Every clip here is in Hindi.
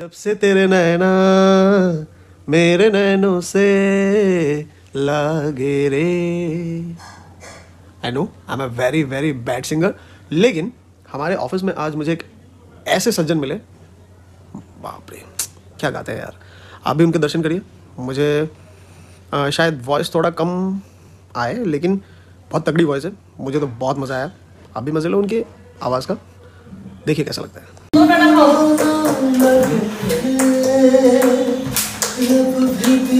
जब से तेरे नैना मेरे नैनों से लागे रे। I know I am a very very bad singer लेकिन हमारे ऑफ़िस में आज मुझे एक ऐसे सज्जन मिले। बाप रे क्या गाते हैं यार। आप भी उनके दर्शन करिए। मुझे अ, शायद वॉइस थोड़ा कम आए लेकिन बहुत तगड़ी वॉइस है। मुझे तो बहुत मज़ा आया। आप भी मज़े लो उनकी आवाज़ का। देखिए कैसा लगता है।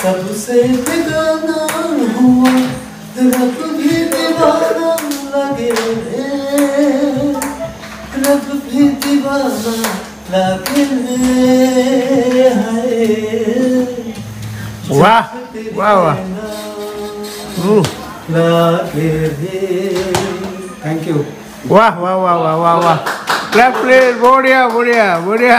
सबसे बेगाना हुआ रब भी रब भी दीवाना लगे रे हाय वाह वाह वाह लगे रे थैंक यू वाह वाह वाह वाह वाह वाह क्लैप प्लीज बढ़िया बढ़िया बढ़िया